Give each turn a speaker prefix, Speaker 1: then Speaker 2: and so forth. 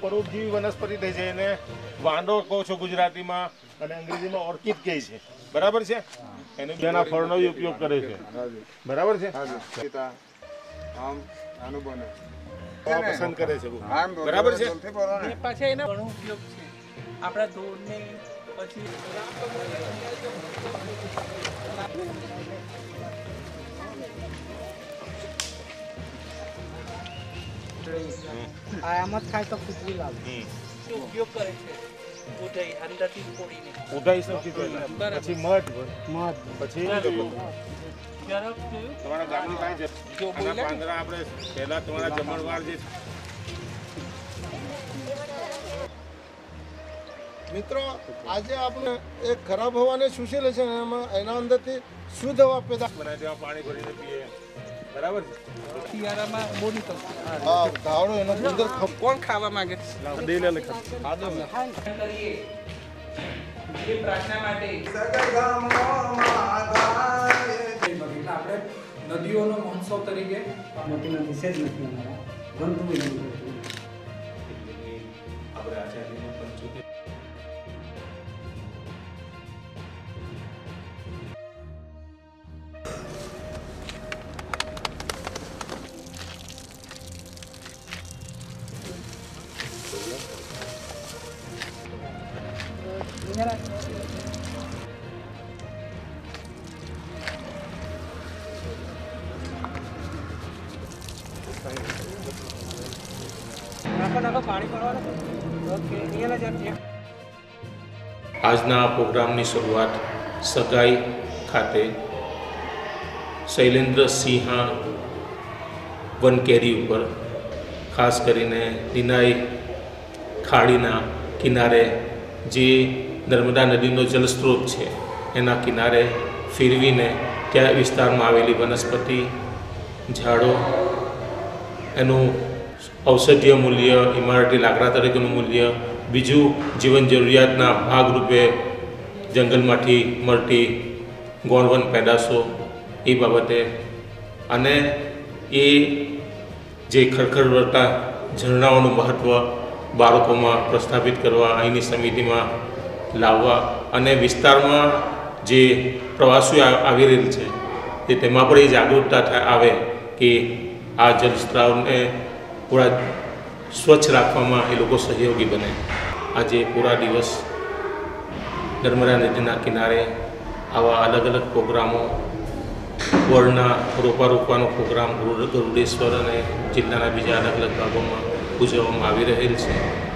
Speaker 1: પરોપજીવી વનસ્પતિ થઈ છે એને વાંડો કહો છો ગુજરાતીમાં અને અંગ્રેજીમાં ઓર્કિડ કહે છે. બરાબર છે? એને બીજાના ફળનો ઉપયોગ કરે છે. બરાબર છે?
Speaker 2: આમ આનું બને.
Speaker 1: પસંદ કરે છે બહુ.
Speaker 2: આમ બોલો,
Speaker 1: બરાબર છે?
Speaker 2: ને.
Speaker 3: પાછા એના ઘણો ઉપયોગ છે. આપણા ધોળને પછી ઉપયોગ કરે છે? અંદરથી ફોડીને.
Speaker 1: ઉઠાઈ શકતી પહેલા પછી મધ
Speaker 4: મધ.
Speaker 1: પછી તમારા ગામની છે? આપણે પહેલા તમારા જમણવાર જે
Speaker 5: મિત્રો આજે આપણે એક ખરાબ હવાને શોષી લે છે એમાં એના અંદરથી શુદ્ધ હવા પેદા
Speaker 1: બનાવી દેવા પાણી ભરીને પીએ. બરાબર છે?
Speaker 3: શિયાળામાં બહુ નીકળતું
Speaker 5: હા ધાવડો એનો અંદર
Speaker 3: કોણ ખાવા માંગે છે? કરીએ એ પ્રાર્થના માટે.
Speaker 6: આપણે નદીઓનો મહોત્સવ તરીકે.
Speaker 4: મોટી નથી સેજ નથી અમારા.
Speaker 7: આજના પ્રોગ્રામની શરૂઆત સગાઈ ખાતે શૈલેન્દ્ર સિંહા વનકેરી ઉપર ખાસ કરીને દિનાઈ ખાડીના કિનારે જે નર્મદા નદીનો જલસ્ત્રોત છે, એના કિનારે ફેરવીને ત્યાં વિસ્તારમાં આવેલી વનસ્પતિ, ઝાડો, એનું ઔષધીય મૂલ્ય, ઇમારતી લાકડા તરીકેનું મૂલ્ય, બીજું જીવન જરૂરિયાતના ભાગરૂપે જંગલમાંથી મળતી ગોળવન પેદાશો, એ બાબતે. અને એ જે ખરખર વળતા ઝરણાઓનું મહત્ત્વ બાળકોમાં પ્રસ્થાપિત કરવા, અહીંની સમિતિમાં લાવવા અને વિસ્તારમાં જે પ્રવાસીઓ આવી રહેલ છે તે તેમાં પણ એ જાગૃતતા આવે કે આ જલસ્ત્રાવને પૂરા સ્વચ્છ રાખવામાં એ લોકો સહયોગી બને. આજે પૂરા દિવસ નર્મદા નદીના કિનારે આવા અલગ અલગ પ્રોગ્રામો વળના રોપા રોપવાનો પ્રોગ્રામ, ગરુડ- ગરુડેશ્વર અને જિલ્લાના બીજા અલગ અલગ ભાગોમાં ઉજવવામાં આવી રહેલ છે.